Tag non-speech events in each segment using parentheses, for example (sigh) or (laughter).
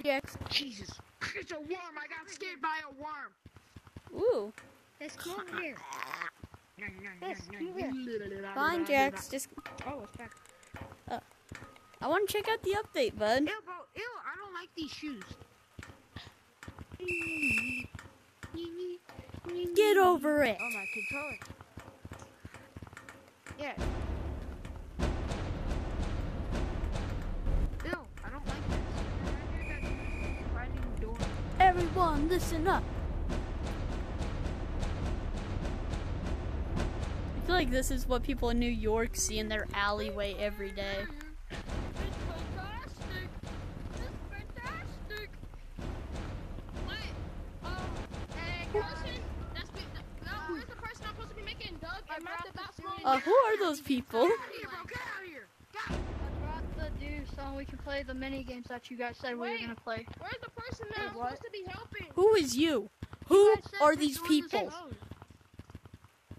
Hey, Jesus. It's a worm. I got scared by a worm. Ooh. Let's come over here. Yes, come over. Fine, Jax. Just Oh, it's back. Uh, I want to check out the update, bud. Ew, bro. Ew, I don't like these shoes. Get over it. Oh, my controller. Yeah. Everyone, listen up. I feel like this is what people in New York see in their alleyway every day. It's fantastic. It's fantastic. Wait. Um. Hey, person. That's me. No, where's the person I'm supposed to be making? Doug. I'm at the basketball. Uh, who are those people? Get out of here, bro. Get out of here. Go. I brought the dude so we can play the mini games that you guys said we were gonna play. Where's the person that I'm supposed to be helping? Who is you? Who guys are these people? alone.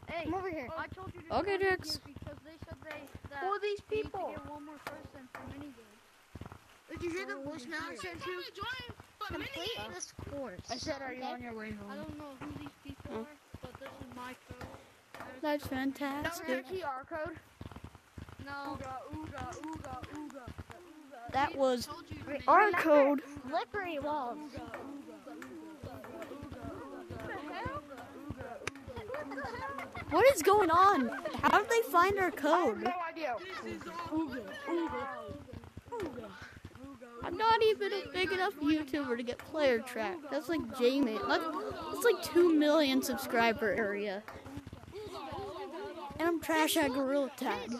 Hey, Come over here. I told you to Okay, join Jax. because they said they that Who are these we need people? to get one more person for mini games. Did you hear the voicemail I I'm sent you? to join, but mini Complete this course. I said, are you on your way home? I don't know who these people are, but this is my code. There's- That's That was fantastic. actually code. No, That was told you. was our code. Slippery walls. What is going on? How did they find our I have code? no idea. I'm not even a big enough YouTuber to get player track. That's like Jamie. That's, that's like 2 million subscriber area. And I'm trash at Gorilla Tag.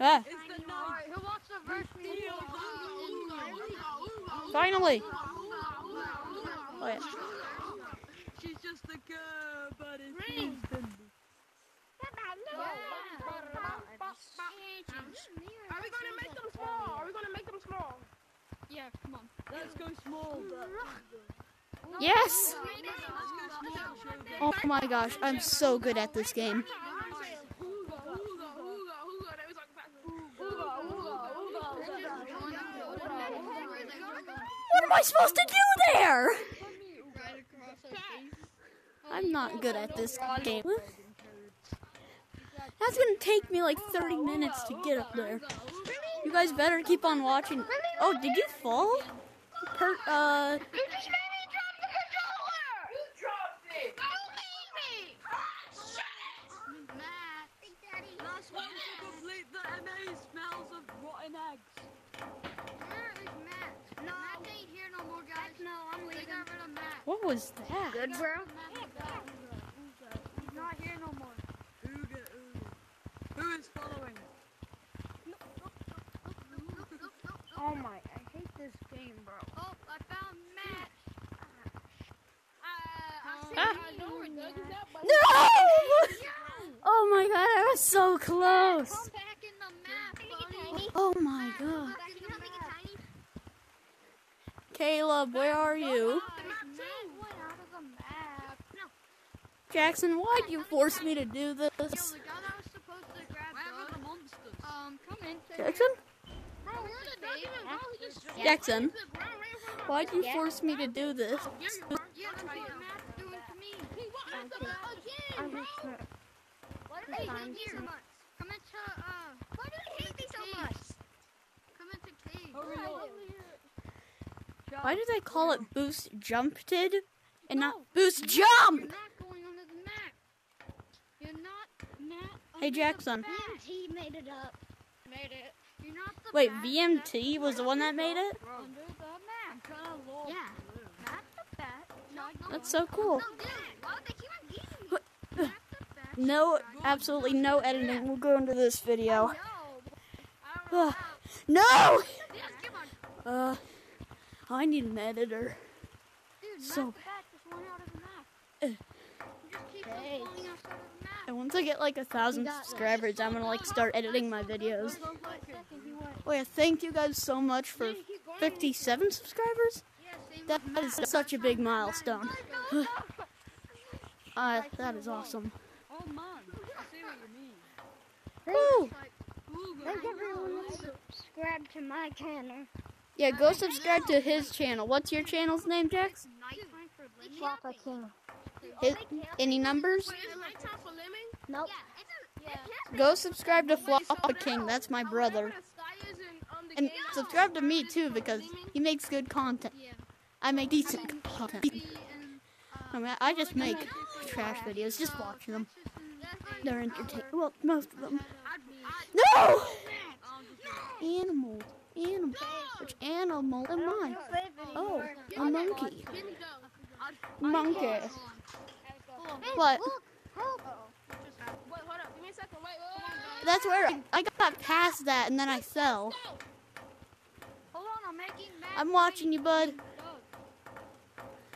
Ah, Alright, who wants to verse me? Finally. Oh, yeah. She's just a girl, but it's Are we gonna make them small? Are we gonna make them small? Yeah, come on. Let's go small. Yes! Oh my gosh, I'm so good at this game. Am I supposed to do there? Right across our face. I'm not good at this game. That's gonna take me like 30 minutes to get up there. You guys better keep on watching. Oh, did you fall? Per, uh, Last one to complete the MA smells of rotten eggs. Where is Matt? No. Matt ain't here no more, guys. No, I'm leaving. They got rid of Matt. What was that? Good, bro. He's not here no more. Ooga ooga. Who is following? Oh my, I hate this game, bro. Oh, I found Matt. Uh, Ah. I know where Doug is No! (laughs) Oh my god, I was so close. Come back in the map, buddy. Oh my god. Can you help me get tiny? Caleb, where are you? Guys, Matt went out of the map. No. Jackson, why'd you force me to do this? Yo, the guy that was supposed to grab where the monsters? um, come in. Jackson? Bro, where did Doug even go? He just Jackson, the ground right in front of why'd you force me to do this? Yeah, you're. Yeah, that's what Matt's doing to me. He wanted them again, bro. Why do they hate me so much? Come into, uh, why do they hate me so much? Come into cave. Hurry up. Why do they call it boost jumped and not boost You're jump? not going under the map. You're not Matt. Hey, Jackson. map. He made it up. Made it. You're not the Wait, bat VMT was the one that made it? that's Under the map. Yeah. Not the bat. No, no. That's so cool. No, dude. Why would they keep on beating me? Not the bat. No, absolutely no editing We'll go into this video. No. (sighs) I don't know Ugh. how. No! Yes, come on. Uh, I need an editor. Dude, So- not the bat just went out of the map. Uh. You just keep on Hey. falling outside of the map. And once I get like a thousand subscribers, I'm gonna like start editing my videos. Second. Oh yeah, thank you guys so much for Yeah, keep going. 57 subscribers. Yeah, same That with is Matt. such a big milestone. No, no. (sighs) Uh, that is awesome. Oh man, I see what you mean. Woo! Thank everyone ooga. that subscribed to my channel. Yeah, go subscribe to his channel. What's your channel's name, Jax? Nighttime for lemon. King. His, any numbers? Wait, is nighttime for lemon? Nope. Yeah, it's a, yeah. Go subscribe to Wait, so Floppa King. That's my brother. whenever the sky is in, the And game, subscribe to me too because he makes good content. Yeah. I make decent content. Be uh, I mean, I just make trash videos. Just watch them. They're entertaining. Well, most of them. No! Animal. Animal. Which animal am I? Oh, a monkey. Give me go. Monkey. Hey, What? Look, help. Wait, hold up. Give me a second. Wait, wait, wait. That's where I- I got past that and then I fell. Hold on, I'm making I'm watching you, bud.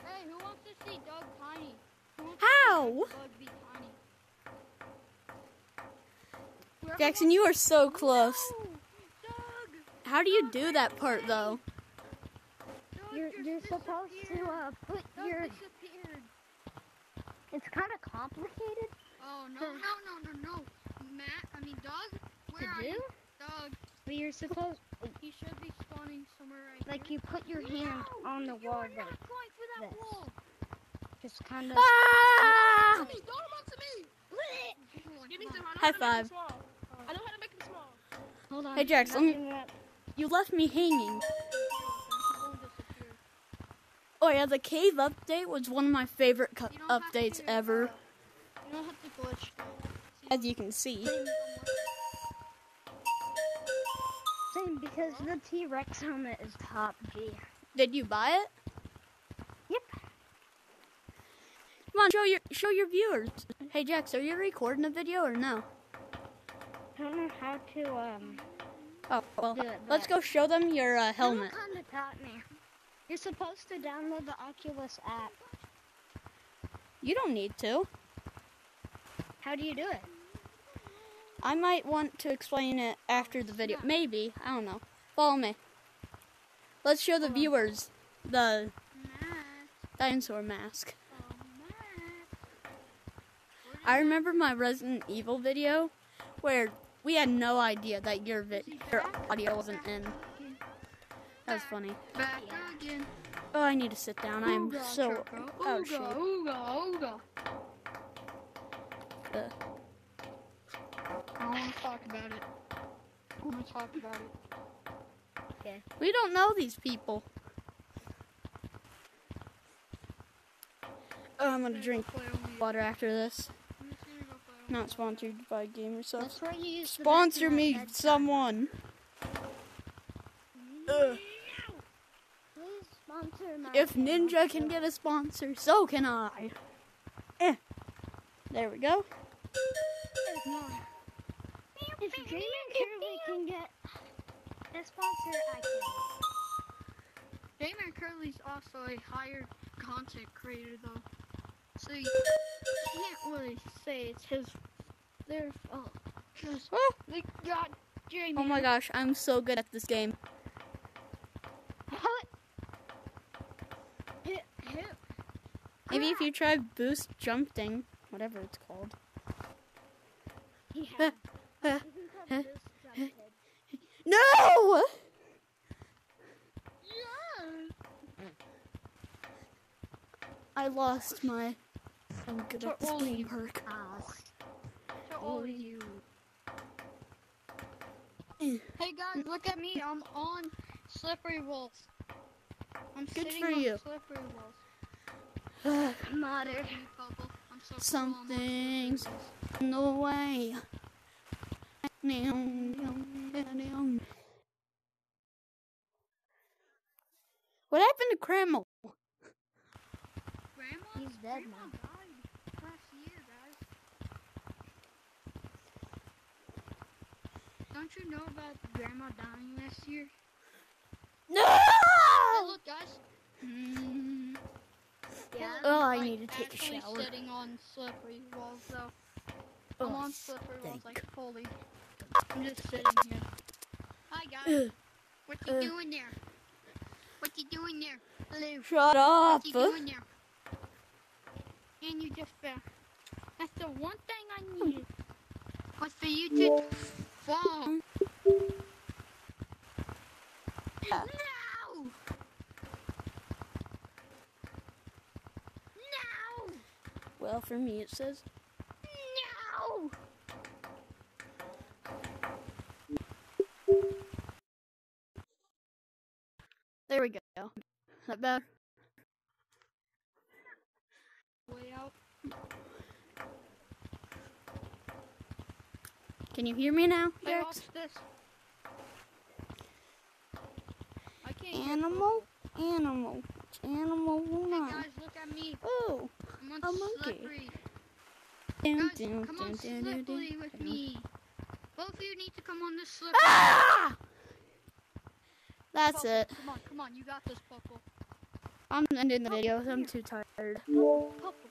Hey, who wants to see Doug tiny? How? to see Doug be tiny? Jackson, you are so close. Doug, How do you do that part though? You're, you're supposed to uh, put Doug your. It's kind of complicated Oh no, no, no, no, no. Matt, I mean Doug, where to are do, you? Doug, but you're supposed he should be spawning somewhere right like here. you put your hand on the You wall, are like not going for that this. wall. just kind of. Ah! Don't to me. Give me some. I know High how to make them five. I know how to make them small. Hold on. Hey, Jax, let me- You left me hanging. Oh yeah, the cave update was one of my favorite cu- You don't have updates ever, You don't have to glitch. as you can see. Because the T Rex helmet is top G. Did you buy it? Yep. Come on, show your show your viewers. Hey Jax, are you recording a video or no? I don't know how to um. Oh well, Do it, let's go show them your uh, helmet. kind of taught me. You're supposed to download the Oculus app. You don't need to. How do you do it? I might want to explain it after the video. Maybe I don't know. Follow me. Let's show the viewers the dinosaur mask. oh I remember my Resident Evil video where we had no idea that your vi- your audio wasn't in. That was funny. Oh, I need to sit down. I'm so Choco. out of shape. ooga, ooga. Uh, I don't want to talk about it. I want to talk about it. we don't know these people. Oh, I'm gonna drink Play on me. water after this. I'm just gonna go play on me. Not sponsored by Gamersoft. That's where you use Sponsor me, someone. Ugh. Please sponsor my If. Ninja can get a sponsor, so can I. Eh. There we go. Dream and Curly can get a sponsor, I can. Damon Curley's also a hired content creator, though. So you can't really say it's his, their fault. Because Ah. they got Jamie. Oh my gosh, I'm so good at this game. What? Hit, hit. Maybe if you try boost jumping, whatever it's called. Yeah. (laughs) Uh, Isn't that this jumphead? No! Yeah. I lost my. I'm good at this game you- perk. Ah. To all of you. Hey guys, look at me. I'm on slippery walls. I'm Good sitting for on you. slippery walls. (sighs) Modern. You Bubble. I'm so cool, I'm Something's in the way. What happened to Kreml? He's dead now. died last year, guys. Don't you know about Grandma dying last year? No! Oh, look, guys. Mm. (laughs) Yeah. Oh, I Like, need to take a shower. sitting on slippery walls, though. Oh, I'm on slippery walls, like fully. (laughs) I'm just sitting here. Hi, guys. Ugh, What you uh. doing there? What you doing there? Hello. Shut up! What you doing there? and you just fell. That's the one thing I hmm. needed was for you to fall. No! No! Well, for me it says no! There we go. That better? Way out. Can you hear me now, Hey, Jax? watch this. I can't hear Animal, animal, animal Hey guys, look at me. Oh, on A monkey. dun, Guys, dun, come on dun, slippery with me. Both of you need to come on this slippery. Ah! That's Popo, it. Come on, come on, you got this, Popo. I'm ending the video. I'm too tired. Popo,